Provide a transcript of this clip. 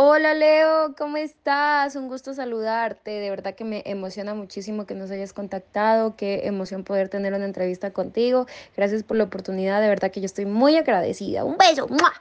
Hola Leo, ¿cómo estás? Un gusto saludarte. De verdad que me emociona muchísimo que nos hayas contactado. Qué emoción poder tener una entrevista contigo. Gracias por la oportunidad. De verdad que yo estoy muy agradecida. Un beso. ¡Mua!